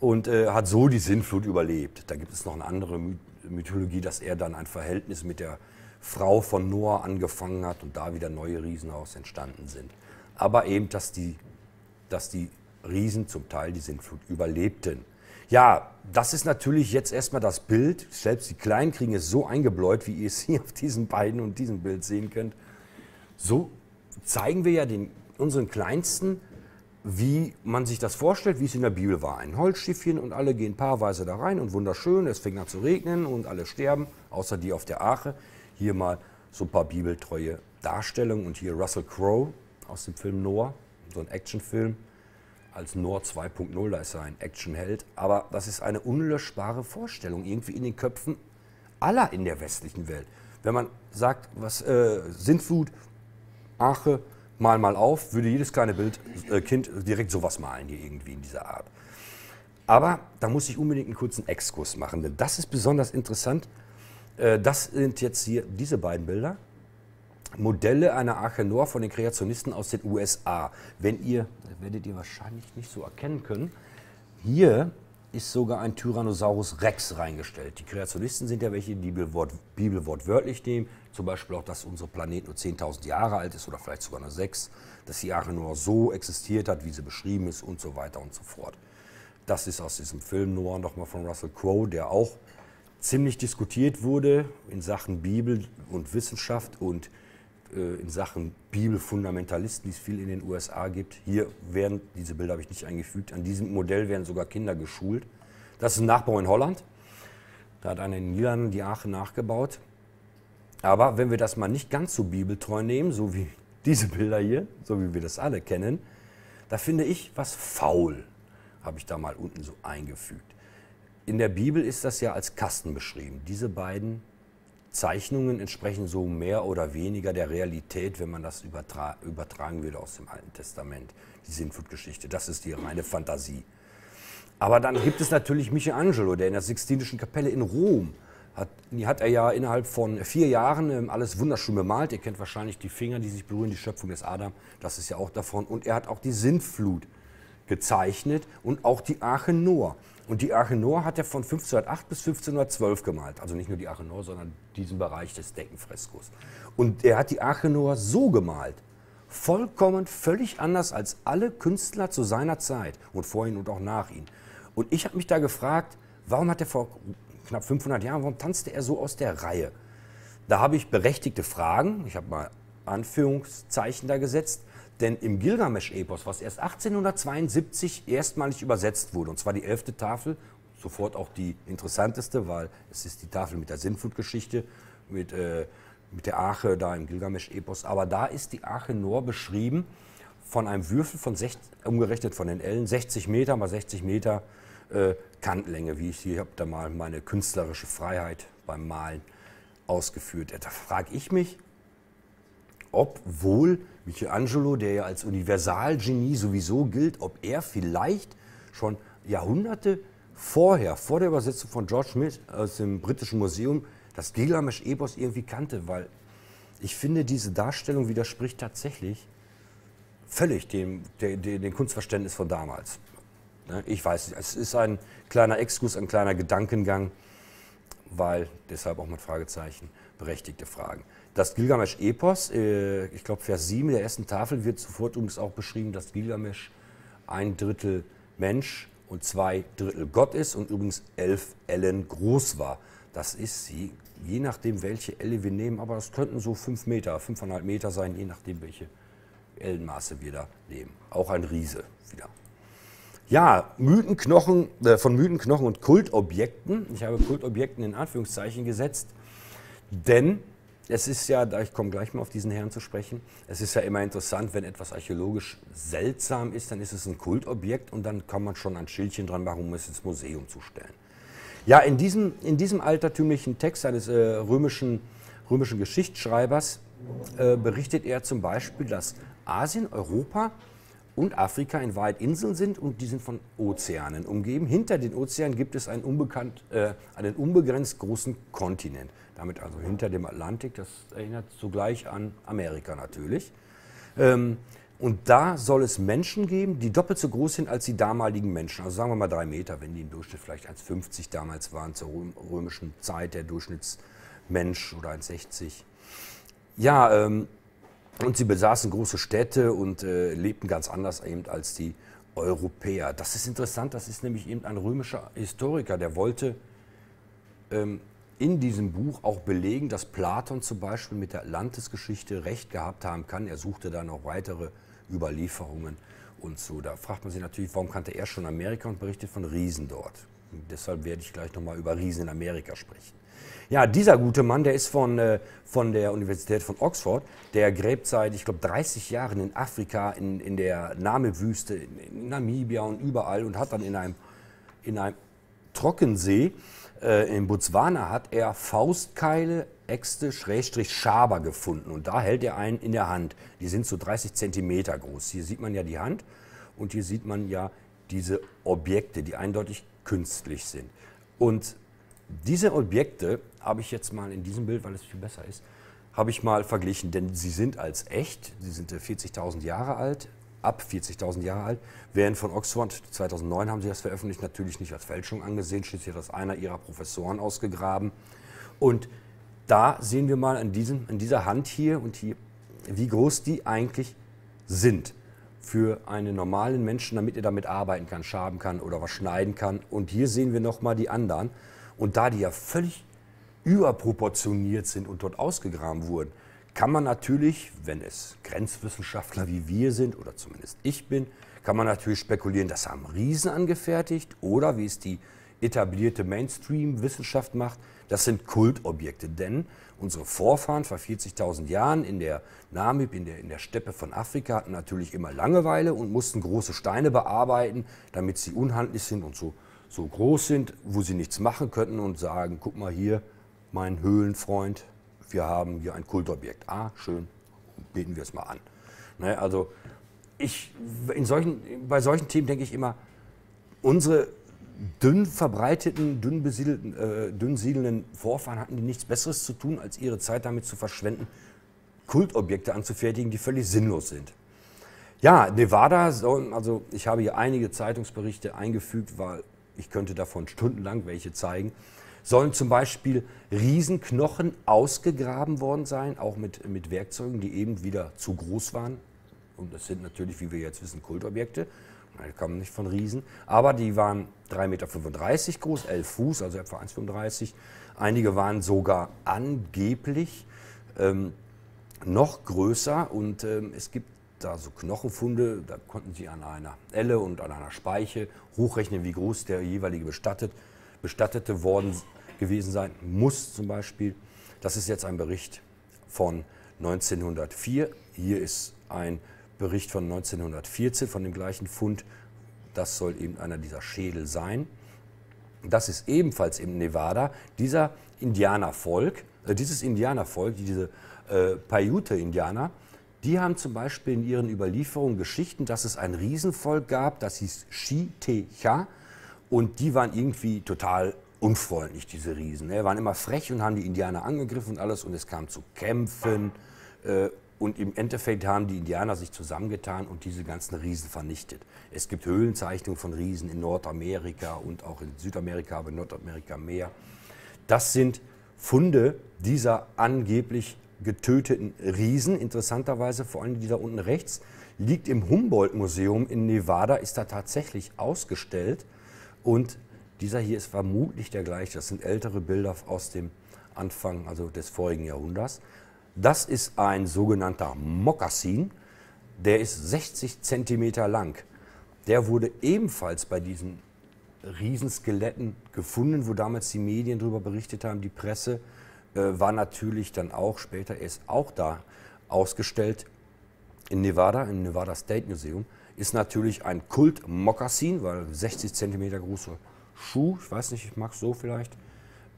und äh, hat so die Sintflut überlebt. Da gibt es noch eine andere Mythologie, dass er dann ein Verhältnis mit der Frau von Noah angefangen hat und da wieder neue Riesen aus entstanden sind. Aber eben, dass die, dass die Riesen zum Teil die Sintflut überlebten. Ja, das ist natürlich jetzt erstmal das Bild. Selbst die Kleinen kriegen es so eingebläut, wie ihr es *laughs* hier auf diesen beiden und diesem Bild sehen könnt. So zeigen wir ja den, unseren Kleinsten, wie man sich das vorstellt, wie es in der Bibel war. Ein Holzschiffchen und alle gehen paarweise da rein und wunderschön. Es fängt an zu regnen und alle sterben, außer die auf der Arche. Hier mal so ein paar bibeltreue Darstellungen und hier Russell Crowe aus dem Film Noah, so ein Actionfilm als Nord 2.0, da ist er ein Actionheld. Aber das ist eine unlöschbare Vorstellung, irgendwie in den Köpfen aller in der westlichen Welt. Wenn man sagt, was äh, Sintflut, Arche, mal mal auf, würde jedes kleine Bild, äh, Kind direkt sowas malen hier irgendwie in dieser Art. Aber da muss ich unbedingt einen kurzen Exkurs machen, denn das ist besonders interessant. Äh, das sind jetzt hier diese beiden Bilder. Modelle einer Arche Noah von den Kreationisten aus den USA. Wenn ihr, werdet ihr wahrscheinlich nicht so erkennen können, hier ist sogar ein Tyrannosaurus Rex reingestellt. Die Kreationisten sind ja welche, die die Bibel wortwörtlich nehmen. Zum Beispiel auch, dass unser Planet nur 10.000 Jahre alt ist oder vielleicht sogar nur sechs. Dass die Arche Noah so existiert hat, wie sie beschrieben ist und so weiter und so fort. Das ist aus diesem Film Noah nochmal von Russell Crowe, der auch ziemlich diskutiert wurde in Sachen Bibel und Wissenschaft und in Sachen Bibelfundamentalisten, die es viel in den USA gibt. Hier werden, diese Bilder habe ich nicht eingefügt, an diesem Modell werden sogar Kinder geschult. Das ist ein Nachbau in Holland. Da hat einer in den Niederlanden die Arche nachgebaut. Aber wenn wir das mal nicht ganz so bibeltreu nehmen, so wie *laughs* diese Bilder hier, so wie wir das alle kennen, da finde ich was faul, habe ich da mal unten so eingefügt. In der Bibel ist das ja als Kasten beschrieben. Diese beiden Zeichnungen entsprechen so mehr oder weniger der Realität, wenn man das übertra übertragen würde aus dem Alten Testament, die Sintflutgeschichte. Das ist die reine Fantasie. Aber dann gibt es natürlich Michelangelo, der in der Sixtinischen Kapelle in Rom hat, hat er ja innerhalb von vier Jahren ähm, alles wunderschön bemalt. Ihr kennt wahrscheinlich die Finger, die sich berühren, die Schöpfung des Adam. Das ist ja auch davon. Und er hat auch die Sintflut gezeichnet und auch die Arche Noah. Und die Arche Noah hat er von 1508 bis 1512 gemalt. Also nicht nur die Arche Noah, sondern diesen Bereich des Deckenfreskos. Und er hat die Arche Noah so gemalt, vollkommen völlig anders als alle Künstler zu seiner Zeit und vor ihm und auch nach ihm. Und ich habe mich da gefragt, warum hat er vor knapp 500 Jahren, warum tanzte er so aus der Reihe? Da habe ich berechtigte Fragen, ich habe mal Anführungszeichen da gesetzt, denn im Gilgamesch-Epos, was erst 1872 erstmalig übersetzt wurde, und zwar die elfte Tafel, sofort auch die interessanteste, weil es ist die Tafel mit der Sintflutgeschichte, mit, äh, mit der Arche da im Gilgamesch-Epos, aber da ist die Arche Noah beschrieben von einem Würfel von, 60, umgerechnet von den Ellen, 60 Meter mal 60 Meter äh, Kantlänge, wie ich hier habe da mal meine künstlerische Freiheit beim Malen ausgeführt. Da frage ich mich, ob wohl Michelangelo, der ja als Universalgenie sowieso gilt, ob er vielleicht schon Jahrhunderte vorher, vor der Übersetzung von George Smith aus dem Britischen Museum, das Gilgamesch-Epos irgendwie kannte, weil ich finde, diese Darstellung widerspricht tatsächlich völlig dem, dem, dem Kunstverständnis von damals. Ne, ich weiß nicht, es ist ein kleiner Exkurs, ein kleiner Gedankengang, weil, deshalb auch mit Fragezeichen, berechtigte Fragen. Das Gilgamesch-Epos, äh, ich glaube Vers 7 der ersten Tafel wird sofort übrigens auch beschrieben, dass Gilgamesch ein Drittel Mensch und zwei Drittel Gott ist und übrigens elf Ellen groß war. Das ist sie, je nachdem welche Elle wir nehmen, aber es könnten so fünf Meter, fünfeinhalb Meter sein, je nachdem welche Ellenmaße wir da nehmen. Auch ein Riese wieder. Ja, Mythenknochen, äh, von Mythenknochen und Kultobjekten. Ich habe Kultobjekten in Anführungszeichen gesetzt, denn es ist ja, ich komme gleich mal auf diesen Herrn zu sprechen, es ist ja immer interessant, wenn etwas archäologisch seltsam ist, dann ist es ein Kultobjekt und dann kann man schon ein Schildchen dran machen, um es ins Museum zu stellen. Ja, in diesem, in diesem altertümlichen Text eines äh, römischen, römischen Geschichtsschreibers äh, berichtet er zum Beispiel, dass Asien, Europa und Afrika in Wahrheit Inseln sind und die sind von Ozeanen umgeben. Hinter den Ozeanen gibt es einen, unbekannt, äh, einen unbegrenzt großen Kontinent. Damit also hinter dem Atlantik, das erinnert zugleich an Amerika natürlich. Ähm, und da soll es Menschen geben, die doppelt so groß sind als die damaligen Menschen. Also sagen wir mal drei Meter, wenn die im Durchschnitt vielleicht 1,50 damals waren, zur römischen Zeit der Durchschnittsmensch oder 1,60. Ja, ähm, und sie besaßen große Städte und äh, lebten ganz anders eben als die Europäer. Das ist interessant, das ist nämlich eben ein römischer Historiker, der wollte ähm, in diesem Buch auch belegen, dass Platon zum Beispiel mit der Atlantis-Geschichte recht gehabt haben kann. Er suchte da noch weitere Überlieferungen und so. Da fragt man sich natürlich, warum kannte er schon Amerika und berichtet von Riesen dort. Und deshalb werde ich gleich nochmal über Riesen in Amerika sprechen. Ja, dieser gute Mann, der ist von, äh, von der Universität von Oxford, der gräbt seit, ich glaube, 30 Jahren in Afrika, in, in der Namewüste, in, in Namibia und überall und hat dann in einem, in einem Trockensee äh, in Botswana hat er Faustkeile Äxte, Schrägstrich Schaber gefunden. Und da hält er einen in der Hand. Die sind so 30 Zentimeter groß. Hier sieht man ja die Hand und hier sieht man ja diese Objekte, die eindeutig künstlich sind. Und diese Objekte habe ich jetzt mal in diesem Bild, weil es viel besser ist, habe ich mal verglichen, denn sie sind als echt, sie sind 40.000 Jahre alt, ab 40.000 Jahre alt, während von Oxford 2009 haben sie das veröffentlicht, natürlich nicht als Fälschung angesehen, schließlich hat das einer ihrer Professoren ausgegraben. Und da sehen wir mal an, diesem, an dieser Hand hier und hier, wie groß die eigentlich sind für einen normalen Menschen, damit er damit arbeiten kann, schaben kann oder was schneiden kann. Und hier sehen wir nochmal die anderen. Und da die ja völlig überproportioniert sind und dort ausgegraben wurden, kann man natürlich, wenn es Grenzwissenschaftler wie wir sind, oder zumindest ich bin, kann man natürlich spekulieren, das haben Riesen angefertigt oder wie es die etablierte Mainstream-Wissenschaft macht, das sind Kultobjekte. Denn unsere Vorfahren vor 40.000 Jahren in der Namib, in der, in der Steppe von Afrika, hatten natürlich immer Langeweile und mussten große Steine bearbeiten, damit sie unhandlich sind und so, so groß sind, wo sie nichts machen könnten und sagen, guck mal hier, mein Höhlenfreund, wir haben hier ein Kultobjekt. Ah, schön, beten wir es mal an. Ne, also ich, in solchen, bei solchen Themen denke ich immer, unsere dünn verbreiteten, dünn besiedelten, äh, dünn siedelnden Vorfahren hatten die nichts Besseres zu tun, als ihre Zeit damit zu verschwenden, Kultobjekte anzufertigen, die völlig sinnlos sind. Ja, Nevada, also ich habe hier einige Zeitungsberichte eingefügt, weil ich könnte davon stundenlang welche zeigen sollen zum Beispiel Riesenknochen ausgegraben worden sein, auch mit, mit Werkzeugen, die eben wieder zu groß waren. Und das sind natürlich, wie wir jetzt wissen, Kultobjekte. Die kommen nicht von Riesen. Aber die waren 3,35 Meter groß, 11 Fuß, also etwa 1,35. Einige waren sogar angeblich ähm, noch größer. Und ähm, es gibt da so Knochenfunde, da konnten sie an einer Elle und an einer Speiche hochrechnen, wie groß der jeweilige bestattet Bestattete worden gewesen sein muss zum Beispiel. Das ist jetzt ein Bericht von 1904. Hier ist ein Bericht von 1914 von dem gleichen Fund. Das soll eben einer dieser Schädel sein. Das ist ebenfalls im Nevada. Dieser Indianervolk, äh, dieses Indianervolk, diese äh, Paiute-Indianer, die haben zum Beispiel in ihren Überlieferungen Geschichten, dass es ein Riesenvolk gab, das hieß Shitecha. Und die waren irgendwie total unfreundlich, diese Riesen. Ne? Waren immer frech und haben die Indianer angegriffen und alles. Und es kam zu Kämpfen. Äh, und im Endeffekt haben die Indianer sich zusammengetan und diese ganzen Riesen vernichtet. Es gibt Höhlenzeichnungen von Riesen in Nordamerika und auch in Südamerika, aber in Nordamerika mehr. Das sind Funde dieser angeblich getöteten Riesen. Interessanterweise, vor allem die da unten rechts, liegt im Humboldt-Museum in Nevada, ist da tatsächlich ausgestellt. Und dieser hier ist vermutlich der gleiche. Das sind ältere Bilder aus dem Anfang also des vorigen Jahrhunderts. Das ist ein sogenannter Mokassin. Der ist 60 Zentimeter lang. Der wurde ebenfalls bei diesen Riesenskeletten gefunden, wo damals die Medien darüber berichtet haben, die Presse. Äh, war natürlich dann auch später, er ist auch da ausgestellt in Nevada, im Nevada State Museum ist natürlich ein Kult-Mokassin, weil 60 cm großer Schuh, ich weiß nicht, ich mag so vielleicht,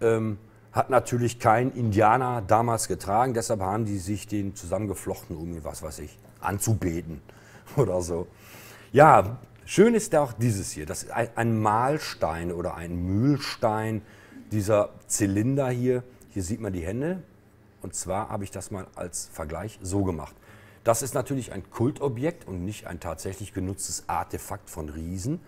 ähm, hat natürlich kein Indianer damals getragen, deshalb haben die sich den zusammengeflochten, um ihn, was weiß ich, anzubeten *laughs* oder so. Ja, schön ist auch dieses hier, das ist ein Mahlstein oder ein Mühlstein, dieser Zylinder hier. Hier sieht man die Hände und zwar habe ich das mal als Vergleich so gemacht. Das ist natürlich ein Kultobjekt und nicht ein tatsächlich genutztes Artefakt von Riesen.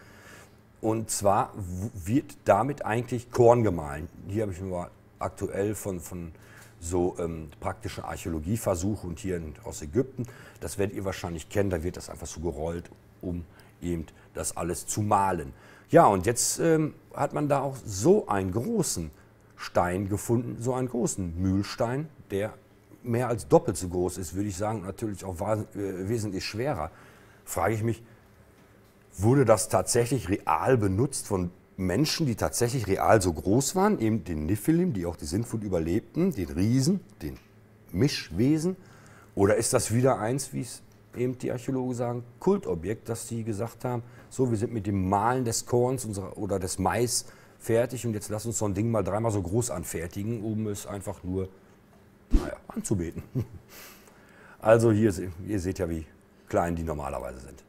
Und zwar wird damit eigentlich Korn gemahlen. Hier habe ich nur aktuell von, von so ähm, praktischen Archäologieversuchen und hier aus Ägypten. Das werdet ihr wahrscheinlich kennen, da wird das einfach so gerollt, um eben das alles zu malen. Ja, und jetzt ähm, hat man da auch so einen großen Stein gefunden, so einen großen Mühlstein, der mehr als doppelt so groß ist, würde ich sagen, natürlich auch äh, wesentlich schwerer, frage ich mich, wurde das tatsächlich real benutzt von Menschen, die tatsächlich real so groß waren, eben den Niphilim, die auch die Sintflut überlebten, den Riesen, den Mischwesen? Oder ist das wieder eins, wie es eben die Archäologen sagen, Kultobjekt, dass sie gesagt haben, so, wir sind mit dem Malen des Korns oder des Mais fertig und jetzt lass uns so ein Ding mal dreimal so groß anfertigen, um es einfach nur naja, anzubeten. *laughs* Also hier, ihr seht ja, wie klein die normalerweise sind.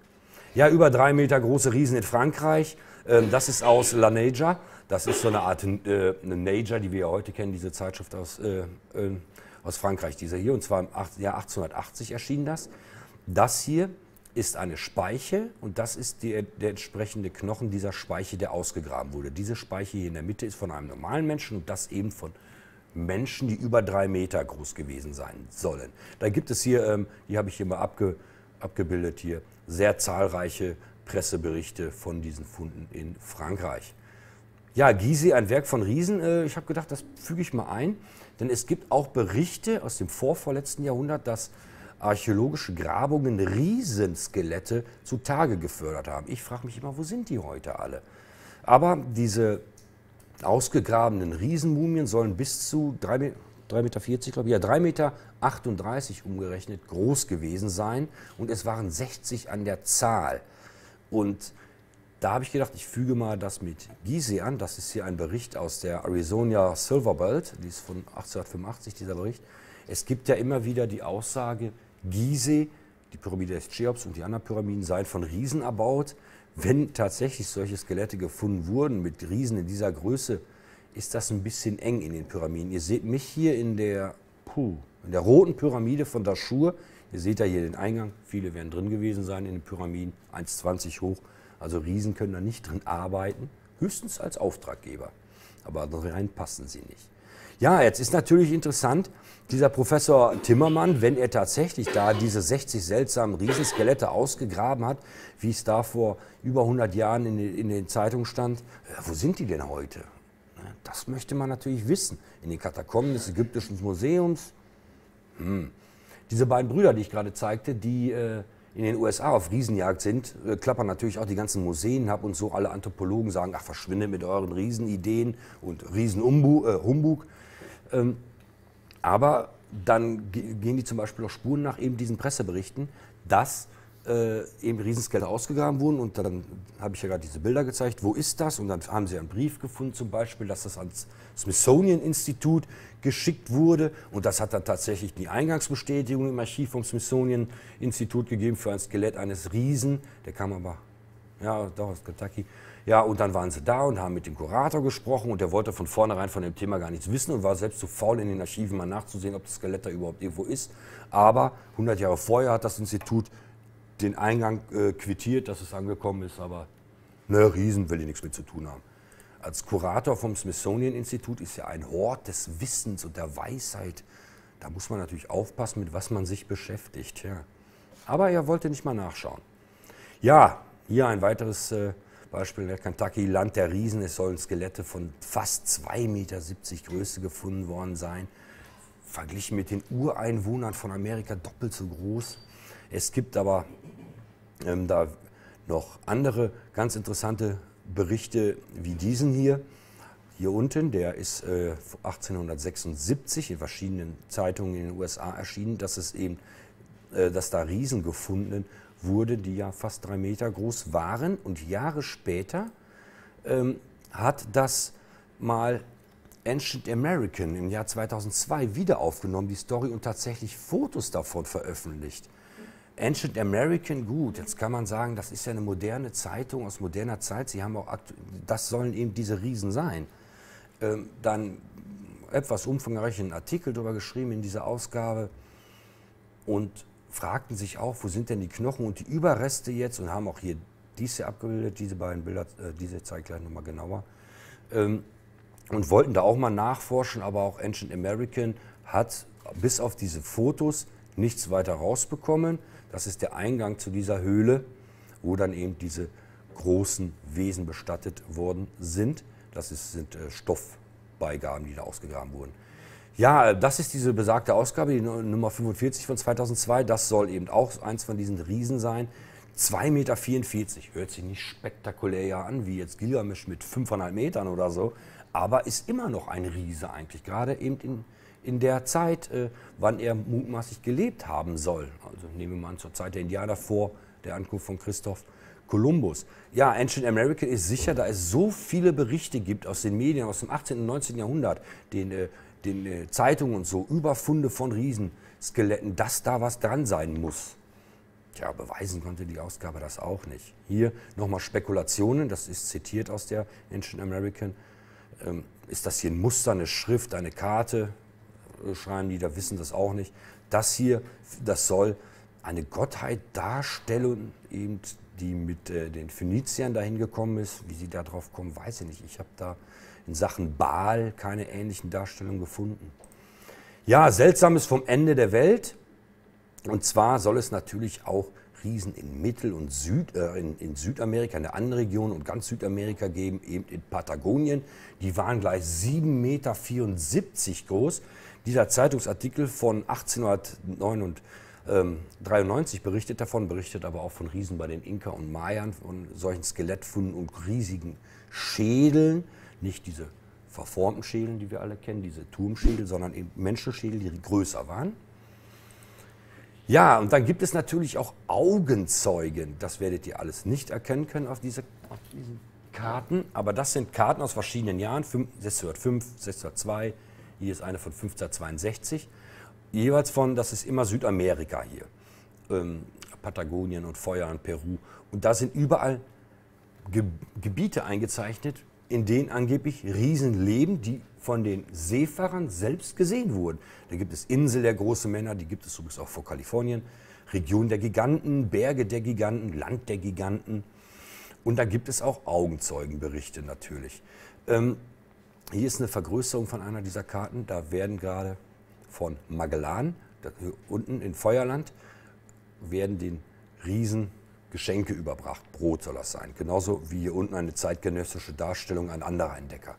Ja, über drei Meter große Riesen in Frankreich. Ähm, das ist aus La Neige. Das ist so eine Art äh, eine Nature, die wir ja heute kennen, diese Zeitschrift aus, äh, äh, aus Frankreich, diese hier. Und zwar im Jahr 1880 erschien das. Das hier ist eine Speiche und das ist die, der entsprechende Knochen dieser Speiche, der ausgegraben wurde. Diese Speiche hier in der Mitte ist von einem normalen Menschen und das eben von Menschen, die über drei Meter groß gewesen sein sollen. Da gibt es hier, ähm, die habe ich hier mal abge, abgebildet hier, sehr zahlreiche Presseberichte von diesen Funden in Frankreich. Ja, Gizeh, ein Werk von Riesen. Äh, ich habe gedacht, das füge ich mal ein, denn es gibt auch Berichte aus dem vorvorletzten Jahrhundert, dass archäologische Grabungen Riesenskelette zutage gefördert haben. Ich frage mich immer, wo sind die heute alle? Aber diese ausgegrabenen Riesenmumien sollen bis zu 3,40 Meter, glaube ich, ja, 3,38 Meter umgerechnet groß gewesen sein und es waren 60 an der Zahl. Und da habe ich gedacht, ich füge mal das mit Gizeh an. Das ist hier ein Bericht aus der Arizona Silver Belt, die ist von 1885, dieser Bericht. Es gibt ja immer wieder die Aussage, Gizeh, die Pyramide des Cheops und die anderen Pyramiden seien von Riesen erbaut. Wenn tatsächlich solche Skelette gefunden wurden mit Riesen in dieser Größe, ist das ein bisschen eng in den Pyramiden. Ihr seht mich hier in der, puh, in der roten Pyramide von Dashur. Ihr seht ja hier den Eingang. Viele werden drin gewesen sein in den Pyramiden, 1,20 hoch. Also Riesen können da nicht drin arbeiten, höchstens als Auftraggeber. Aber rein passen sie nicht. Ja, jetzt ist natürlich interessant, dieser Professor Timmermann, wenn er tatsächlich da diese 60 seltsamen Riesenskelette ausgegraben hat, wie es da vor über 100 Jahren in, in den Zeitungen stand, ja, wo sind die denn heute? Das möchte man natürlich wissen. In den Katakomben des Ägyptischen Museums. Hm. Diese beiden Brüder, die ich gerade zeigte, die äh, in den USA auf Riesenjagd sind, äh, klappern natürlich auch die ganzen Museen ab und so. Alle Anthropologen sagen, ach, verschwinde mit euren Riesenideen und Riesenhumbug. Äh, ähm, aber dann gehen die zum Beispiel auch Spuren nach eben diesen Presseberichten, dass äh, eben Riesenskelette ausgegraben wurden. Und dann habe ich ja gerade diese Bilder gezeigt, wo ist das? Und dann haben sie einen Brief gefunden zum Beispiel, dass das ans Smithsonian-Institut geschickt wurde. Und das hat dann tatsächlich die Eingangsbestätigung im Archiv vom Smithsonian-Institut gegeben für ein Skelett eines Riesen. Der kam aber, ja, doch aus Kentucky. Ja, und dann waren sie da und haben mit dem Kurator gesprochen und der wollte von vornherein von dem Thema gar nichts wissen und war selbst zu faul, in den Archiven mal nachzusehen, ob das Skelett da überhaupt irgendwo ist. Aber 100 Jahre vorher hat das Institut den Eingang äh, quittiert, dass es angekommen ist, aber ne, Riesen will ich nichts mit zu tun haben. Als Kurator vom Smithsonian-Institut ist ja ein Hort des Wissens und der Weisheit. Da muss man natürlich aufpassen, mit was man sich beschäftigt. Ja. Aber er wollte nicht mal nachschauen. Ja, hier ein weiteres äh, Beispiel, der Kentucky, Land der Riesen. Es sollen Skelette von fast 2,70 Meter Größe gefunden worden sein. Verglichen mit den Ureinwohnern von Amerika doppelt so groß. Es gibt aber ähm, da noch andere ganz interessante Berichte wie diesen hier. Hier unten, der ist äh, 1876 in verschiedenen Zeitungen in den USA erschienen, dass es eben, äh, dass da Riesen gefunden wurden, die ja fast drei Meter groß waren. Und Jahre später ähm, hat das mal Ancient American im Jahr 2002 wieder aufgenommen, die Story, und tatsächlich Fotos davon veröffentlicht. Ancient American, gut, jetzt kann man sagen, das ist ja eine moderne Zeitung aus moderner Zeit. Sie haben auch, das sollen eben diese Riesen sein. Ähm, dann etwas umfangreichen Artikel darüber geschrieben in dieser Ausgabe und fragten sich auch, wo sind denn die Knochen und die Überreste jetzt und haben auch hier diese abgebildet, diese beiden Bilder, äh, diese zeige ich gleich nochmal genauer. Ähm, und wollten da auch mal nachforschen, aber auch Ancient American hat bis auf diese Fotos nichts weiter rausbekommen. Das ist der Eingang zu dieser Höhle, wo dann eben diese großen Wesen bestattet worden sind. Das ist, sind äh, Stoffbeigaben, die da ausgegraben wurden. Ja, das ist diese besagte Ausgabe, die Nummer 45 von 2002. Das soll eben auch eins von diesen Riesen sein. 2,44 Meter. Hört sich nicht spektakulär ja an, wie jetzt Gilgamesch mit 5,5 Metern oder so. Aber ist immer noch ein Riese eigentlich. Gerade eben in in der Zeit, äh, wann er mutmaßlich gelebt haben soll. Also nehmen wir mal zur Zeit der Indianer vor der Ankunft von Christoph Kolumbus. Ja, Ancient America ist sicher, da es so viele Berichte gibt aus den Medien aus dem 18. und 19. Jahrhundert, den, äh, den äh, Zeitungen und so Überfunde von Riesenskeletten, dass da was dran sein muss. Tja, beweisen konnte die Ausgabe das auch nicht. Hier nochmal Spekulationen, das ist zitiert aus der Ancient American. Ähm, ist das hier ein Muster, eine Schrift, eine Karte? Äh, schreiben die, da wissen das auch nicht. Das hier, das soll eine Gottheit darstellen, eben, die mit äh, den Phöniziern dahin gekommen ist. Wie sie da drauf kommen, weiß ich nicht. Ich habe da in Sachen Baal keine ähnlichen Darstellungen gefunden. Ja, Seltsames vom Ende der Welt. Und zwar soll es natürlich auch Riesen in Mittel- und Süd, äh, in, in, Südamerika, in der anderen Region und ganz Südamerika geben, eben in Patagonien. Die waren gleich 7,74 Meter groß. Dieser Zeitungsartikel von 1893 berichtet davon, berichtet aber auch von Riesen bei den Inka und Mayern, von solchen Skelettfunden und riesigen Schädeln. Nicht diese verformten Schädel, die wir alle kennen, diese Turmschädel, sondern eben Menschenschädel, die größer waren. Ja, und dann gibt es natürlich auch Augenzeugen. Das werdet ihr alles nicht erkennen können auf, diese, auf diesen Karten. Aber das sind Karten aus verschiedenen Jahren, 1605, 1602, hier ist eine von 1562. Jeweils von, das ist immer Südamerika hier. Ähm, Patagonien und Feuer Peru. Und da sind überall Ge Gebiete eingezeichnet, in denen angeblich Riesen leben, die von den Seefahrern selbst gesehen wurden. Da gibt es Insel der großen Männer, die gibt es übrigens auch vor Kalifornien, Region der Giganten, Berge der Giganten, Land der Giganten. Und da gibt es auch Augenzeugenberichte natürlich. Ähm, hier ist eine Vergrößerung von einer dieser Karten. Da werden gerade von Magellan, unten in Feuerland, werden den Riesen Geschenke überbracht. Brot soll das sein. Genauso wie hier unten eine zeitgenössische Darstellung ein anderer Entdecker.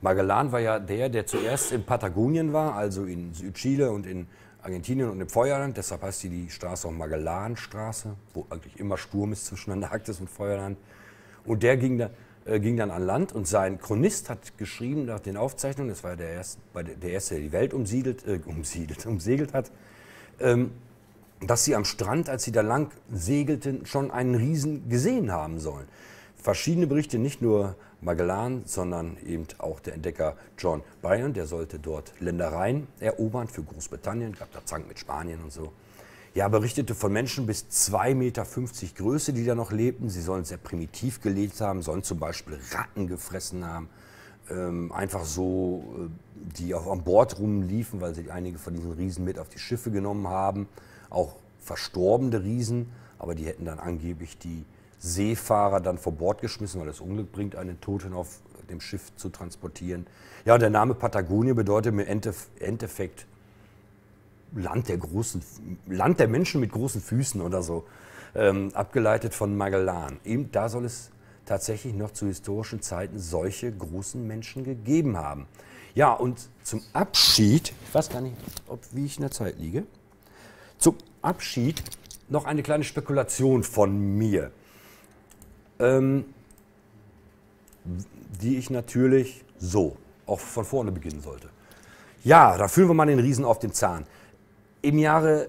Magellan war ja der, der zuerst in Patagonien war, also in Südchile und in Argentinien und im Feuerland. Deshalb heißt sie die Straße auch Magellanstraße, wo eigentlich immer Sturm ist zwischen Antarktis und Feuerland. Und der ging, da, äh, ging dann an Land und sein Chronist hat geschrieben nach den Aufzeichnungen, das war der erste, der, erste der die Welt umsiedelt, äh, umsiedelt, umsegelt hat, ähm, dass sie am Strand, als sie da lang segelten, schon einen Riesen gesehen haben sollen. Verschiedene Berichte, nicht nur Magellan, sondern eben auch der Entdecker John Byron, der sollte dort Ländereien erobern für Großbritannien, gab da Zank mit Spanien und so. Ja, berichtete von Menschen bis 2,50 Meter Größe, die da noch lebten. Sie sollen sehr primitiv gelebt haben, sollen zum Beispiel Ratten gefressen haben. Ähm, einfach so, äh, die auch an Bord rumliefen, weil sie einige von diesen Riesen mit auf die Schiffe genommen haben auch verstorbene Riesen, aber die hätten dann angeblich die Seefahrer dann vor Bord geschmissen, weil das Unglück bringt, einen Toten auf dem Schiff zu transportieren. Ja, der Name Patagonie bedeutet im Endeffekt Land der, großen, Land der Menschen mit großen Füßen oder so, ähm, abgeleitet von Magellan. Eben da soll es tatsächlich noch zu historischen Zeiten solche großen Menschen gegeben haben. Ja, und zum Abschied, ich weiß gar nicht, ob, wie ich in der Zeit liege. Zum Abschied noch eine kleine Spekulation von mir, ähm, die ich natürlich so auch von vorne beginnen sollte. Ja, da fühlen wir mal den Riesen auf den Zahn. Im Jahre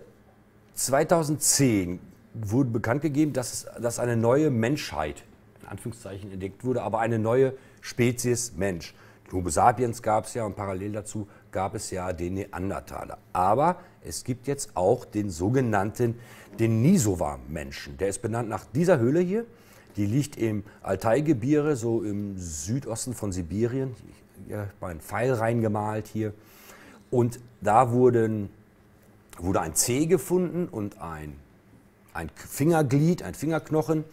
2010 wurde bekannt gegeben, dass, dass eine neue Menschheit, in Anführungszeichen, entdeckt wurde, aber eine neue Spezies Mensch. Homo sapiens gab es ja und parallel dazu gab es ja den Neandertaler. Aber es gibt jetzt auch den sogenannten Denisova-Menschen. Der ist benannt nach dieser Höhle hier. Die liegt im Altaigebirge, so im Südosten von Sibirien. Ich habe einen Pfeil reingemalt hier. Und da wurden, wurde ein Zeh gefunden und ein, ein Fingerglied, ein Fingerknochen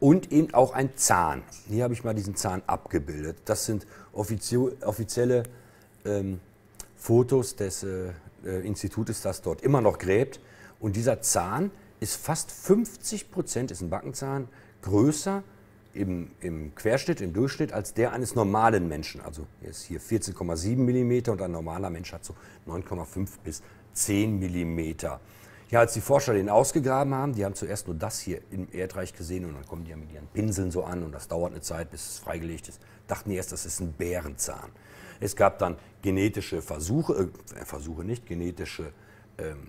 und eben auch ein Zahn. Hier habe ich mal diesen Zahn abgebildet. Das sind offizielle ähm, Fotos des äh, äh, Institutes, das dort immer noch gräbt. Und dieser Zahn ist fast 50 Prozent, ist ein Backenzahn, größer im, im Querschnitt, im Durchschnitt als der eines normalen Menschen. Also er ist hier 14,7 mm und ein normaler Mensch hat so 9,5 bis 10 mm. Ja, als die Forscher den ausgegraben haben, die haben zuerst nur das hier im Erdreich gesehen und dann kommen die ja mit ihren Pinseln so an und das dauert eine Zeit, bis es freigelegt ist. Dachten die erst, das ist ein Bärenzahn. Es gab dann genetische Versuche, äh, Versuche nicht, genetische ähm,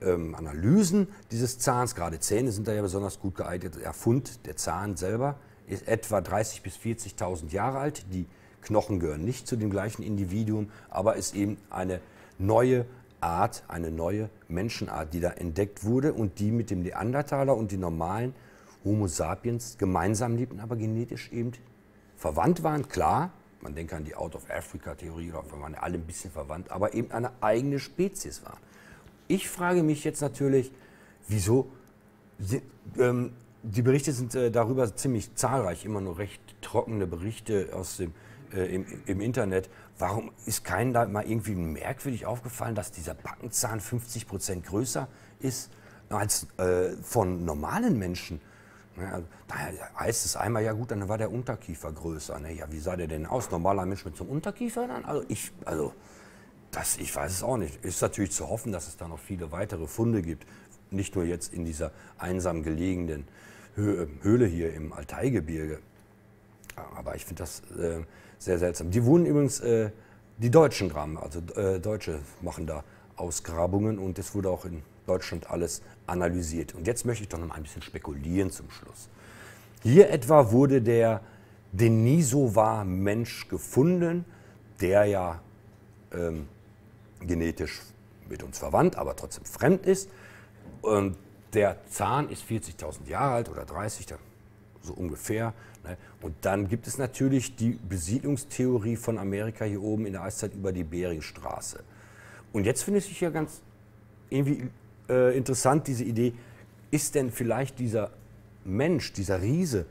ähm, Analysen dieses Zahns. Gerade Zähne sind da ja besonders gut geeignet. Der Erfund, der Zahn selber, ist etwa 30.000 bis 40.000 Jahre alt. Die Knochen gehören nicht zu dem gleichen Individuum, aber ist eben eine neue Art, eine neue Menschenart, die da entdeckt wurde und die mit dem Neandertaler und den normalen Homo sapiens gemeinsam lebten, aber genetisch eben verwandt waren, klar. Man denke an die Out-of-Africa-Theorie, wir waren alle ein bisschen verwandt, aber eben eine eigene Spezies waren. Ich frage mich jetzt natürlich, wieso ähm, die Berichte sind äh, darüber ziemlich zahlreich, immer nur recht trockene Berichte aus dem, äh, im, im, Internet. Warum ist keinem da mal irgendwie merkwürdig aufgefallen, dass dieser Backenzahn 50 Prozent größer ist als äh, von normalen Menschen? Ja, also, da heißt es einmal, ja gut, dann war der Unterkiefer größer. Ne? Ja, wie sah der denn aus? Normaler Mensch mit so einem Unterkiefer dann? Also ich, also das, ich weiß es auch nicht. Ist natürlich zu hoffen, dass es da noch viele weitere Funde gibt. Nicht nur jetzt in dieser einsam gelegenen Höhle hier im Altaigebirge. Aber ich finde das äh, sehr seltsam. Die wohnen übrigens, äh, die Deutschen graben, also äh, Deutsche machen da Ausgrabungen und es wurde auch in Deutschland alles analysiert. Und jetzt möchte ich doch noch mal ein bisschen spekulieren zum Schluss. Hier etwa wurde der Denisova-Mensch gefunden, der ja ähm, genetisch mit uns verwandt, aber trotzdem fremd ist. Und der Zahn ist 40.000 Jahre alt oder 30, so ungefähr. Ne? Und dann gibt es natürlich die Besiedlungstheorie von Amerika hier oben in der Eiszeit über die Beringstraße. Und jetzt finde ich ja ganz irgendwie äh, interessant, diese Idee, ist denn vielleicht dieser Mensch, dieser Riese,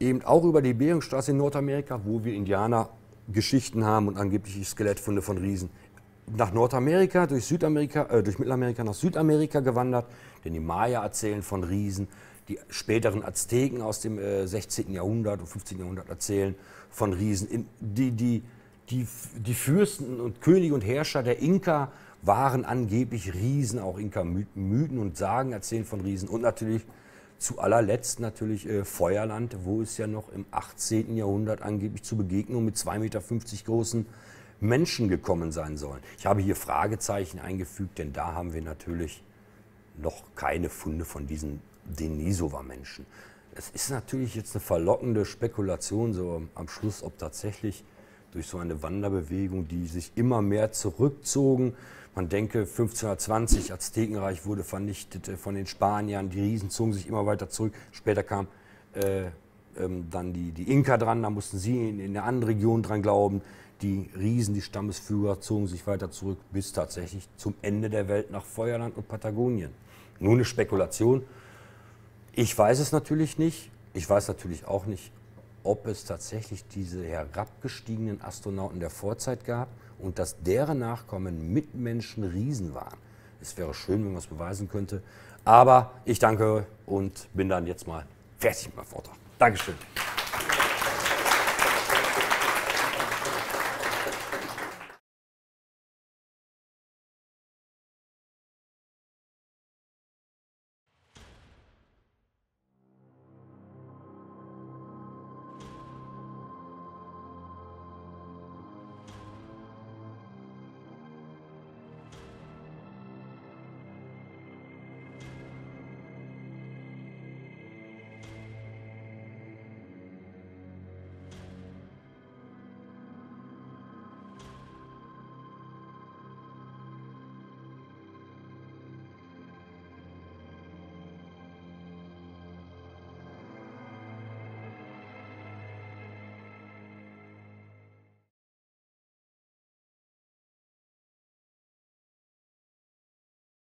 eben auch über die Beringstraße in Nordamerika, wo wir Indianergeschichten haben und angebliche Skelettfunde von Riesen, nach Nordamerika, durch Südamerika, äh, durch Mittelamerika nach Südamerika gewandert, denn die Maya erzählen von Riesen, die späteren Azteken aus dem äh, 16. Jahrhundert und 15. Jahrhundert erzählen von Riesen. In, die, die, die, die Fürsten und Könige und Herrscher der Inka waren angeblich Riesen, auch Inka-Mythen und Sagen erzählen von Riesen und natürlich zu allerletzt natürlich äh, Feuerland, wo es ja noch im 18. Jahrhundert angeblich zu Begegnungen mit 2,50 Meter großen Menschen gekommen sein sollen. Ich habe hier Fragezeichen eingefügt, denn da haben wir natürlich noch keine Funde von diesen Denisova-Menschen. Es ist natürlich jetzt eine verlockende Spekulation so am Schluss, ob tatsächlich durch so eine Wanderbewegung, die sich immer mehr zurückzogen, man denke 1520, Aztekenreich wurde vernichtet äh, von den Spaniern, die Riesen zogen sich immer weiter zurück, später kam äh, ähm, dann die, die Inka dran, da mussten sie in, in eine andere Region dran glauben, die Riesen, die Stammesführer zogen sich weiter zurück bis tatsächlich zum Ende der Welt nach Feuerland und Patagonien. Nur eine Spekulation. Ich weiß es natürlich nicht. Ich weiß natürlich auch nicht, ob es tatsächlich diese herabgestiegenen Astronauten der Vorzeit gab und dass deren Nachkommen Mitmenschen Riesen waren. Es wäre schön, wenn man es beweisen könnte. Aber ich danke und bin dann jetzt mal fertig mit meinem Vortrag. Dankeschön.